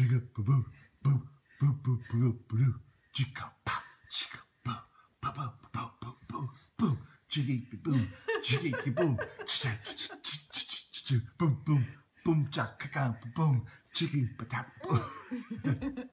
Chicka boom, boom, boom, boom, boom, boom, chicka pa, chicka pa pa pa pa pa pa pa, chicka boom, chicka boom, chicka boom, boom, boom, chicka boom, chicka boom.